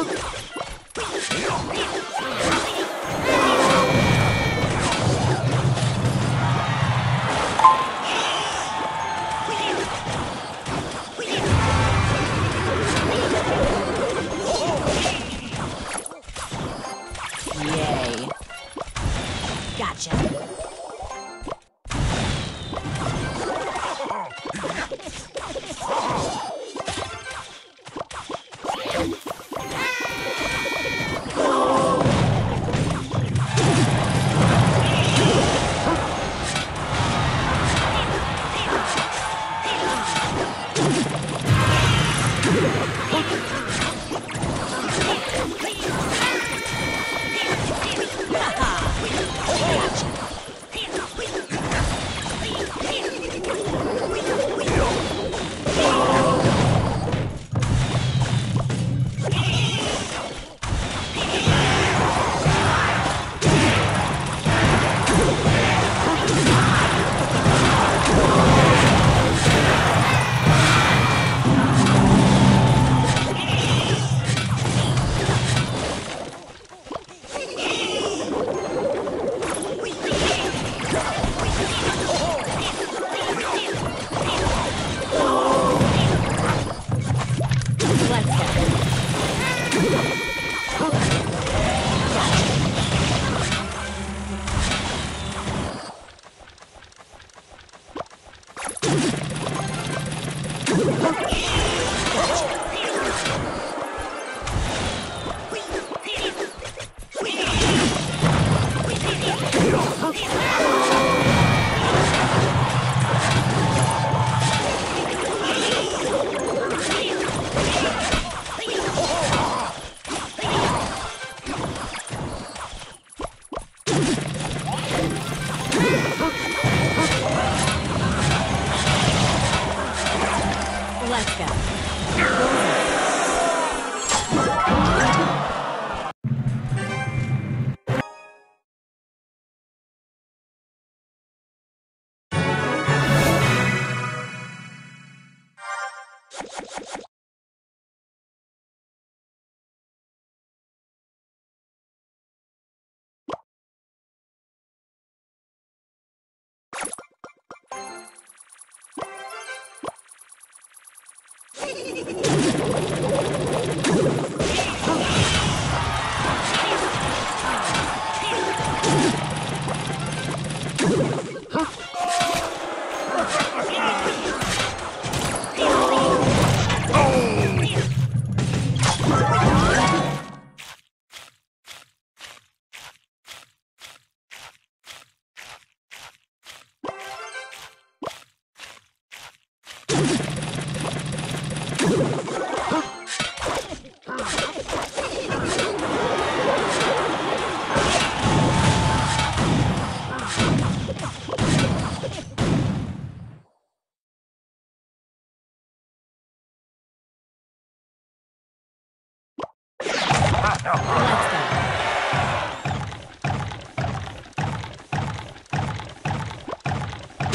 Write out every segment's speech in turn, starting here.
Okay. Okay.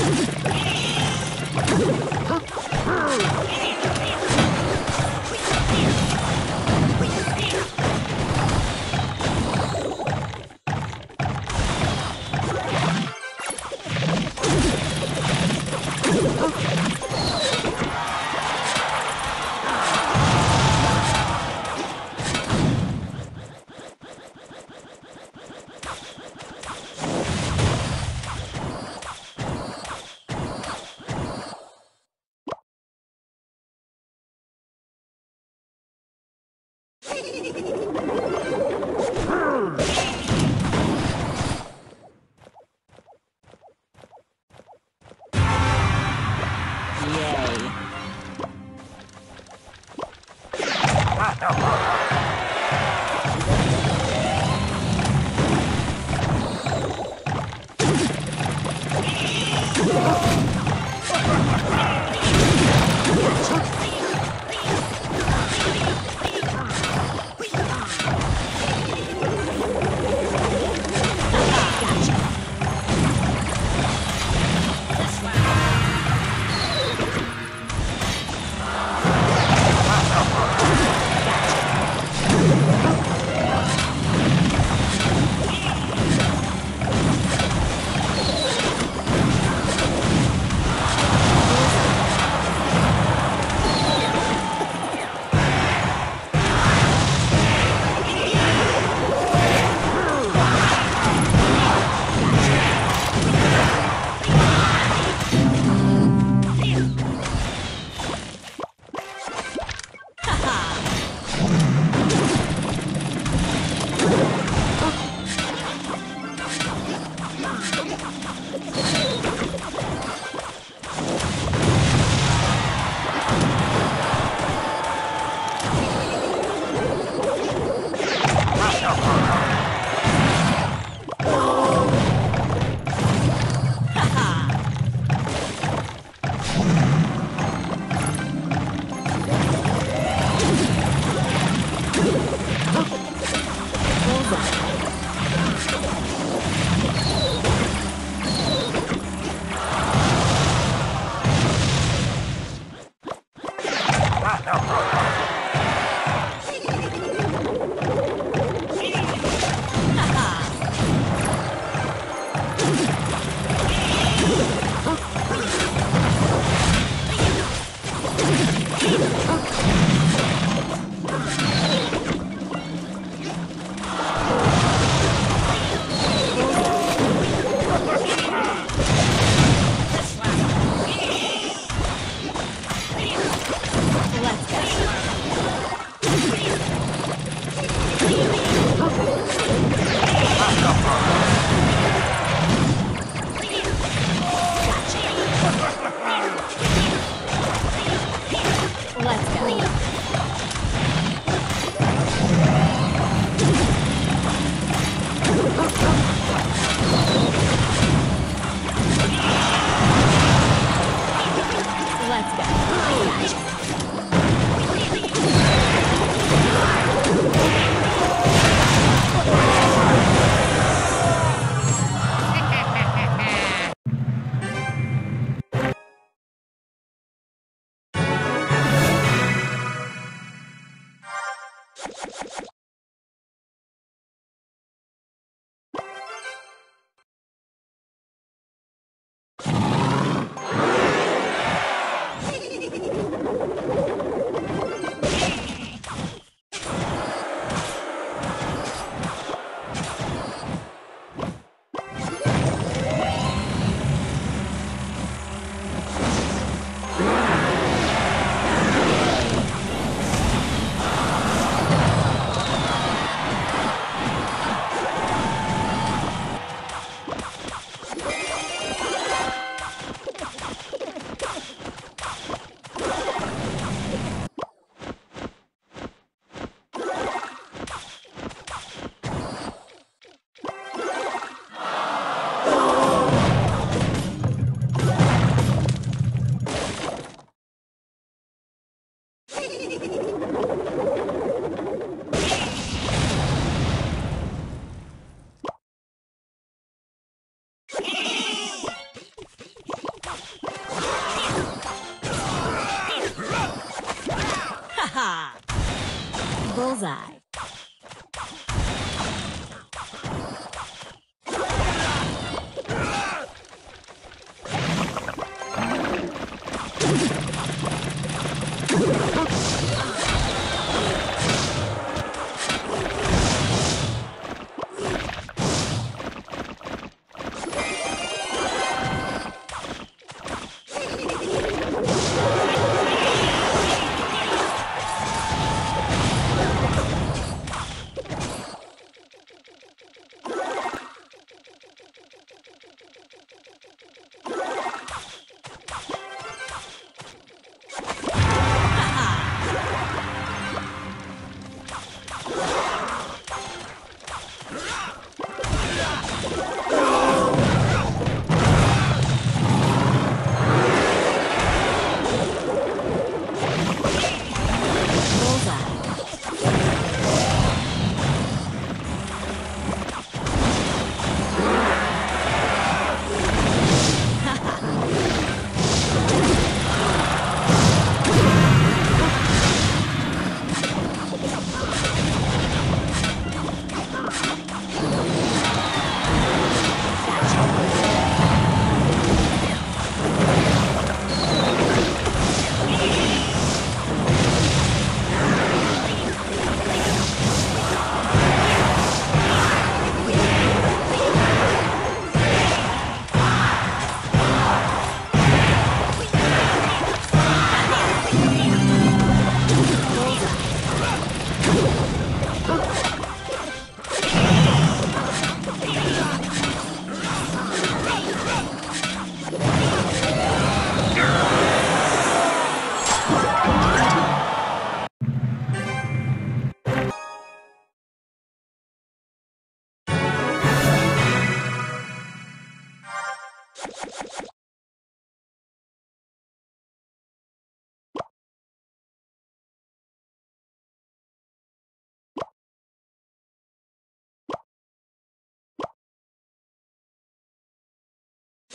you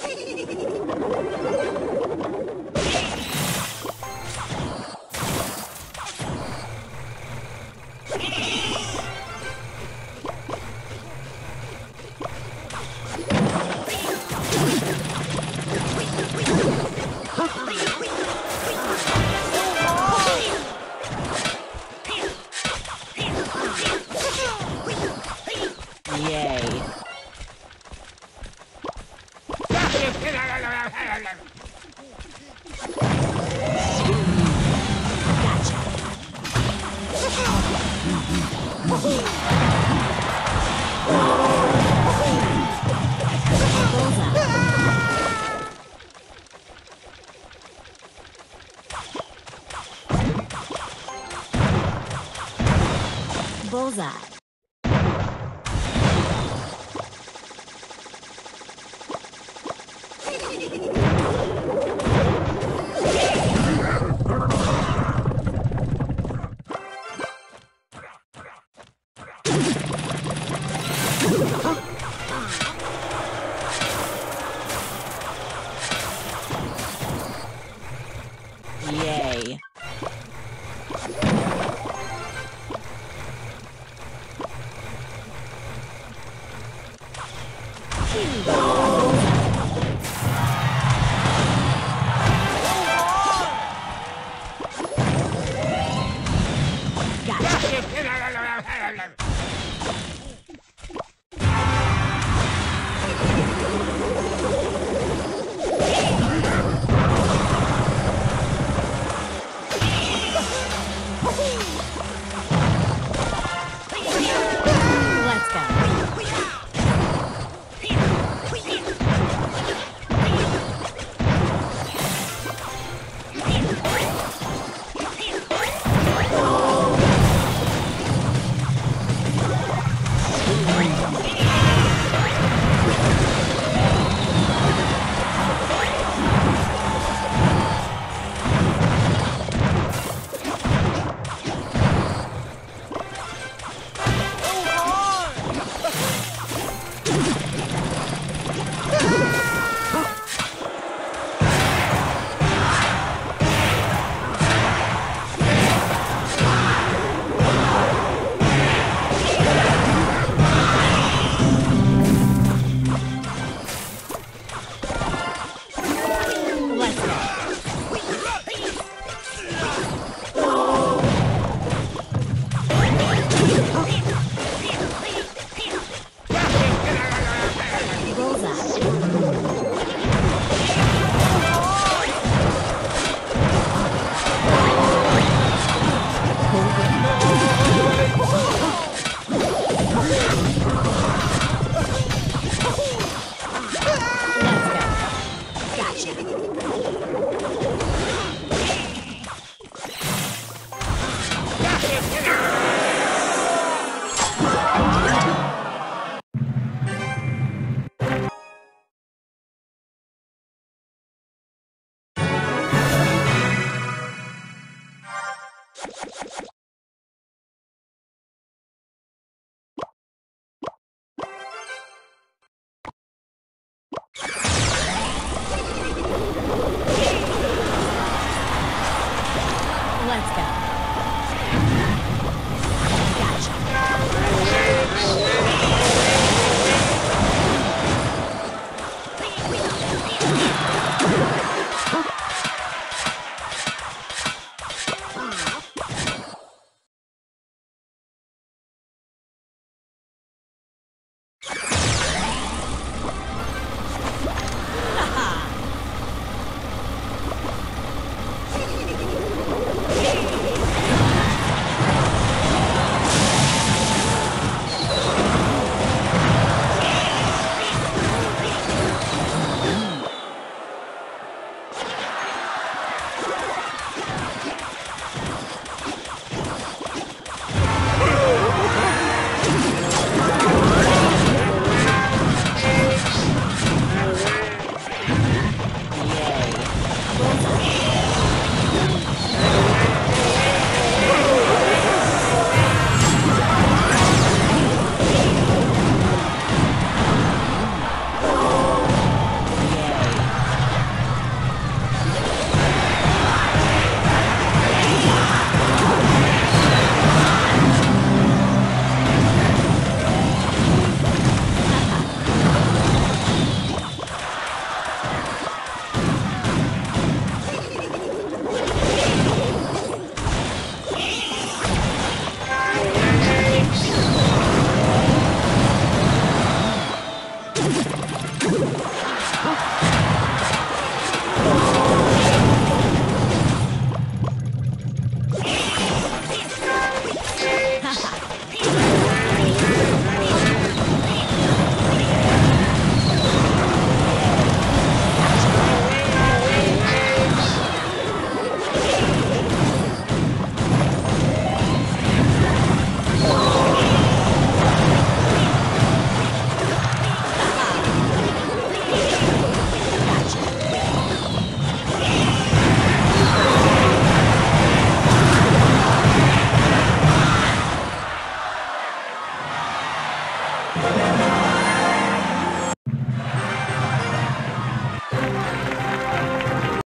ハハハハ! Bullseye.